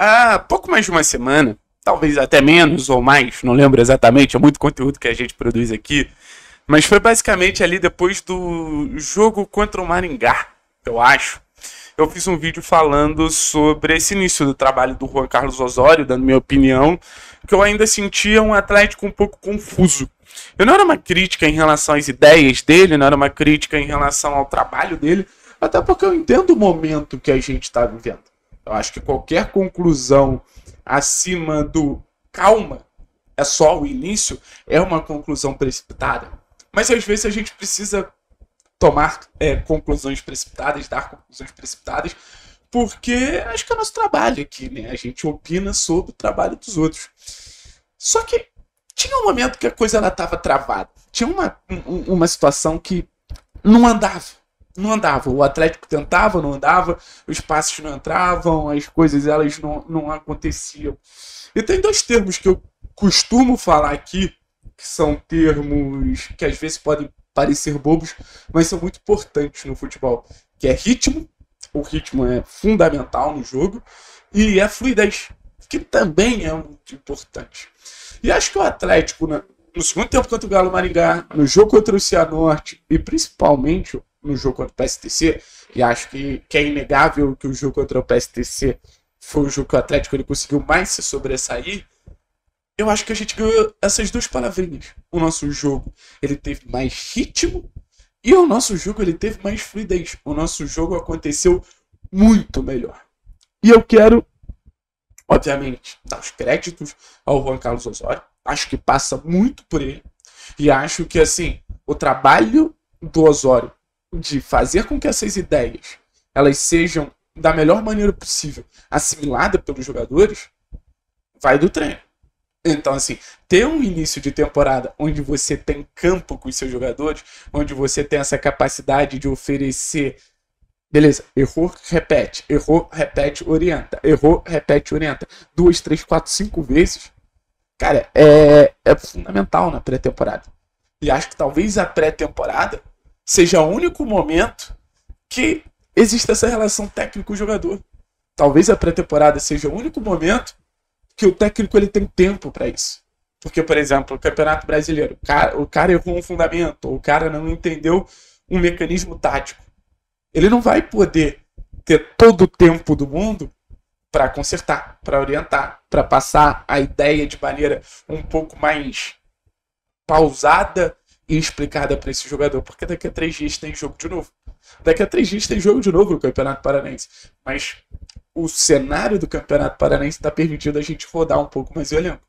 há pouco mais de uma semana, talvez até menos ou mais, não lembro exatamente, é muito conteúdo que a gente produz aqui, mas foi basicamente ali depois do jogo contra o Maringá, eu acho. Eu fiz um vídeo falando sobre esse início do trabalho do Juan Carlos Osório, dando minha opinião, que eu ainda sentia um Atlético um pouco confuso. Eu não era uma crítica em relação às ideias dele, não era uma crítica em relação ao trabalho dele, até porque eu entendo o momento que a gente está vivendo. Eu acho que qualquer conclusão acima do calma é só o início é uma conclusão precipitada. Mas às vezes a gente precisa tomar é, conclusões precipitadas, dar conclusões precipitadas, porque acho que é nosso trabalho aqui, né? A gente opina sobre o trabalho dos outros. Só que tinha um momento que a coisa ela estava travada. Tinha uma, um, uma situação que não andava não andava. O Atlético tentava, não andava, os passes não entravam, as coisas elas não, não aconteciam. E tem dois termos que eu costumo falar aqui, que são termos que às vezes podem parecer bobos, mas são muito importantes no futebol, que é ritmo, o ritmo é fundamental no jogo, e é fluidez, que também é muito importante. E acho que o Atlético, no segundo tempo contra o Galo Maringá, no jogo contra o Cianorte, e principalmente no jogo contra o PSTC, e acho que, que é inegável que o jogo contra o PSTC foi o jogo que o Atlético ele conseguiu mais se sobressair, eu acho que a gente ganhou essas duas palavrinhas. O nosso jogo ele teve mais ritmo e o nosso jogo ele teve mais fluidez. O nosso jogo aconteceu muito melhor. E eu quero, obviamente, dar os créditos ao Juan Carlos Osório. Acho que passa muito por ele. E acho que, assim, o trabalho do Osório de fazer com que essas ideias elas sejam da melhor maneira possível assimiladas pelos jogadores, vai do treino. Então, assim, ter um início de temporada onde você tem campo com os seus jogadores, onde você tem essa capacidade de oferecer. Beleza, errou, repete, errou, repete, orienta, errou, repete, orienta. Duas, três, quatro, cinco vezes. Cara, é, é fundamental na pré-temporada. E acho que talvez a pré-temporada seja o único momento que existe essa relação técnico-jogador. Talvez a pré-temporada seja o único momento que o técnico ele tem tempo para isso. Porque, por exemplo, o Campeonato Brasileiro, o cara, o cara errou um fundamento, ou o cara não entendeu um mecanismo tático. Ele não vai poder ter todo o tempo do mundo para consertar, para orientar, para passar a ideia de maneira um pouco mais pausada explicada para esse jogador, porque daqui a três dias tem jogo de novo. Daqui a três dias tem jogo de novo no Campeonato Paranense. Mas o cenário do Campeonato Paranense está permitindo a gente rodar um pouco mais o elenco.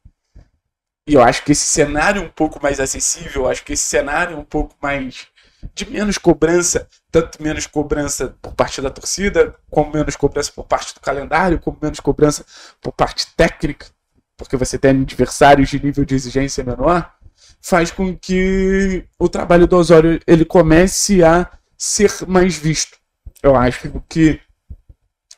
E eu acho que esse cenário um pouco mais acessível, eu acho que esse cenário um pouco mais de menos cobrança, tanto menos cobrança por parte da torcida, como menos cobrança por parte do calendário, como menos cobrança por parte técnica, porque você tem adversários de nível de exigência menor faz com que o trabalho do Osório ele comece a ser mais visto. Eu acho que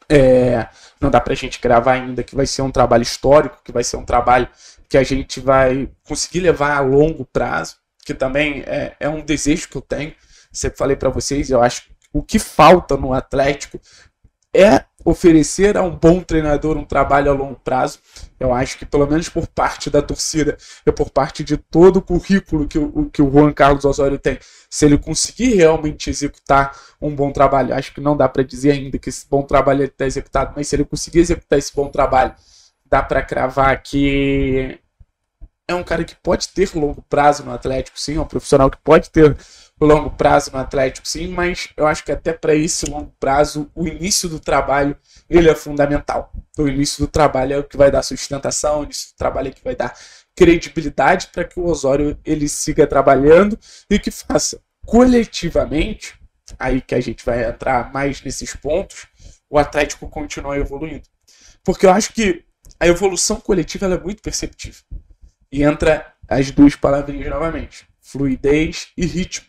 é, não dá pra gente gravar ainda que vai ser um trabalho histórico, que vai ser um trabalho que a gente vai conseguir levar a longo prazo, que também é, é um desejo que eu tenho. Sempre falei para vocês, eu acho que o que falta no Atlético é oferecer a um bom treinador um trabalho a longo prazo. Eu acho que, pelo menos por parte da torcida e por parte de todo o currículo que o, que o Juan Carlos Osório tem, se ele conseguir realmente executar um bom trabalho, acho que não dá para dizer ainda que esse bom trabalho está executado, mas se ele conseguir executar esse bom trabalho, dá para cravar que é um cara que pode ter longo prazo no Atlético, sim, é um profissional que pode ter longo prazo no Atlético, sim, mas eu acho que até para esse longo prazo, o início do trabalho ele é fundamental. O início do trabalho é o que vai dar sustentação, o início do trabalho é o que vai dar credibilidade para que o Osório ele siga trabalhando e que faça coletivamente, aí que a gente vai entrar mais nesses pontos, o Atlético continue evoluindo. Porque eu acho que a evolução coletiva é muito perceptível. E entra as duas palavrinhas novamente: fluidez e ritmo.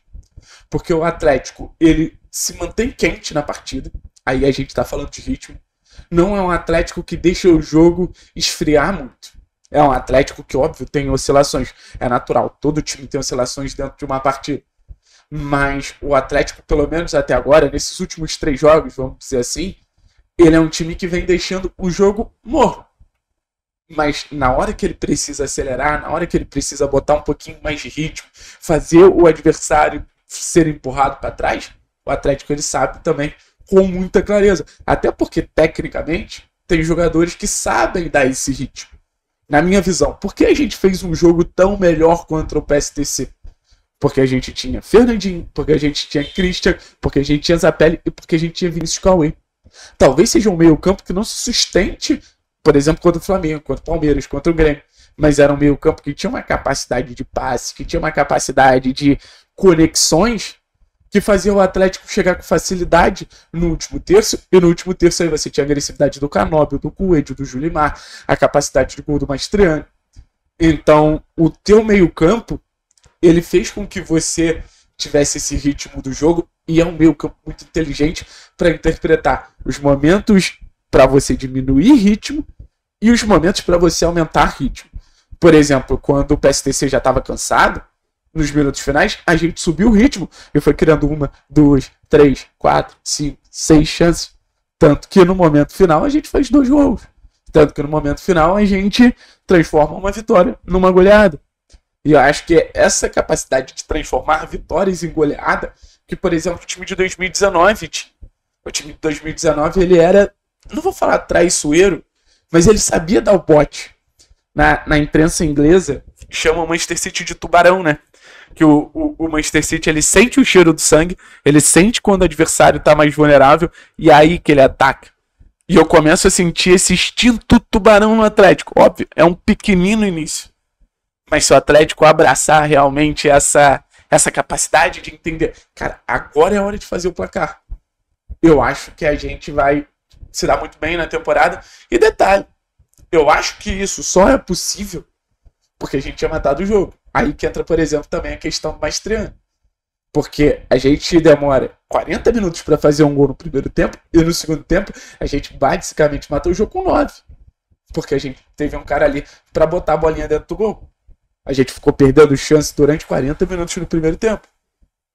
Porque o Atlético, ele se mantém quente na partida. Aí a gente está falando de ritmo. Não é um Atlético que deixa o jogo esfriar muito. É um Atlético que, óbvio, tem oscilações. É natural. Todo time tem oscilações dentro de uma partida. Mas o Atlético, pelo menos até agora, nesses últimos três jogos, vamos dizer assim, ele é um time que vem deixando o jogo morro. Mas na hora que ele precisa acelerar, na hora que ele precisa botar um pouquinho mais de ritmo, fazer o adversário ser empurrado para trás, o Atlético ele sabe também com muita clareza. Até porque, tecnicamente, tem jogadores que sabem dar esse ritmo. Na minha visão, por que a gente fez um jogo tão melhor contra o PSTC? Porque a gente tinha Fernandinho, porque a gente tinha Christian, porque a gente tinha Zapelli e porque a gente tinha Vinícius Cauê. Talvez seja um meio-campo que não se sustente, por exemplo, contra o Flamengo, contra o Palmeiras, contra o Grêmio. Mas era um meio-campo que tinha uma capacidade de passe, que tinha uma capacidade de conexões que fazia o Atlético chegar com facilidade no último terço, e no último terço aí você tinha a agressividade do Canóbio, do Coelho, do Julimar, a capacidade de gol do Mastriano. Então, o teu meio-campo, ele fez com que você tivesse esse ritmo do jogo, e é um meio-campo muito inteligente para interpretar os momentos para você diminuir ritmo e os momentos para você aumentar ritmo. Por exemplo, quando o PSTC já estava cansado, nos minutos finais, a gente subiu o ritmo e foi criando uma, duas, três, quatro, cinco, seis chances. Tanto que no momento final a gente faz dois gols. Tanto que no momento final a gente transforma uma vitória numa goleada. E eu acho que é essa capacidade de transformar vitórias em goleada que, por exemplo, o time de 2019 O time de 2019 ele era, não vou falar traiçoeiro, mas ele sabia dar o bote. Na, na imprensa inglesa, chama o Manchester City de tubarão, né? que o, o, o, Manchester City ele sente o cheiro do sangue, ele sente quando o adversário está mais vulnerável e é aí que ele ataca. E eu começo a sentir esse instinto tubarão no Atlético. Óbvio, é um pequenino início. Mas se o Atlético abraçar realmente essa, essa capacidade de entender, cara, agora é hora de fazer o placar. Eu acho que a gente vai se dar muito bem na temporada. E detalhe, eu acho que isso só é possível porque a gente tinha matado o jogo. Aí que entra, por exemplo, também a questão do Maestriano. Porque a gente demora 40 minutos para fazer um gol no primeiro tempo e no segundo tempo a gente basicamente matou o jogo com 9. Porque a gente teve um cara ali para botar a bolinha dentro do gol. A gente ficou perdendo chance durante 40 minutos no primeiro tempo.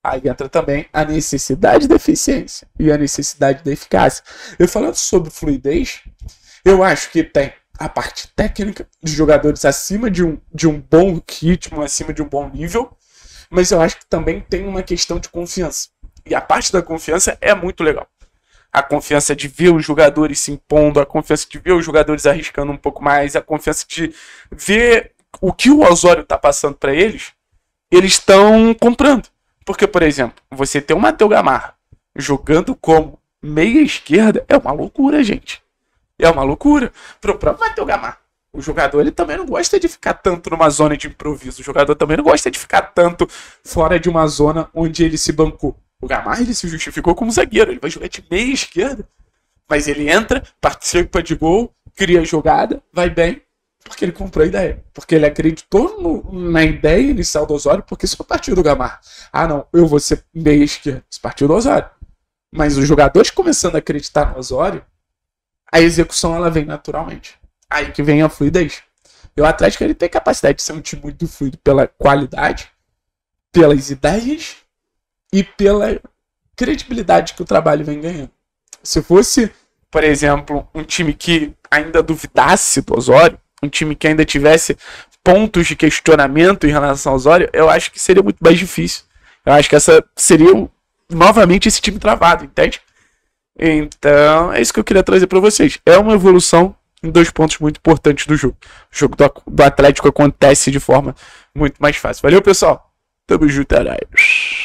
Aí entra também a necessidade da eficiência e a necessidade da eficácia. Eu falando sobre fluidez, eu acho que tem a parte técnica de jogadores acima de um, de um bom ritmo, acima de um bom nível, mas eu acho que também tem uma questão de confiança. E a parte da confiança é muito legal. A confiança de ver os jogadores se impondo, a confiança de ver os jogadores arriscando um pouco mais, a confiança de ver o que o Osório está passando para eles, eles estão comprando. Porque, por exemplo, você ter o Matheus Gamarra jogando como meia esquerda é uma loucura, gente. É uma loucura. Pro próprio Matheus Gamar. O jogador ele também não gosta de ficar tanto numa zona de improviso. O jogador também não gosta de ficar tanto fora de uma zona onde ele se bancou. O Gamar ele se justificou como zagueiro. Ele vai jogar de meia esquerda. Mas ele entra, participa de gol, cria jogada, vai bem. Porque ele comprou a ideia. Porque ele acreditou no, na ideia inicial do Osório, porque isso partiu do Gamar. Ah, não, eu vou ser meia esquerda. Isso partiu do Osório. Mas os jogadores começando a acreditar no Osório, a execução ela vem naturalmente. Aí que vem a fluidez. E o Atlético ele tem capacidade de ser um time muito fluido pela qualidade, pelas ideias e pela credibilidade que o trabalho vem ganhando. Se fosse, por exemplo, um time que ainda duvidasse do Osório, um time que ainda tivesse pontos de questionamento em relação ao Osório, eu acho que seria muito mais difícil. Eu acho que essa seria novamente esse time travado, entende? Então, é isso que eu queria trazer para vocês. É uma evolução em dois pontos muito importantes do jogo. O jogo do, do Atlético acontece de forma muito mais fácil. Valeu, pessoal. Tamo junto, araios.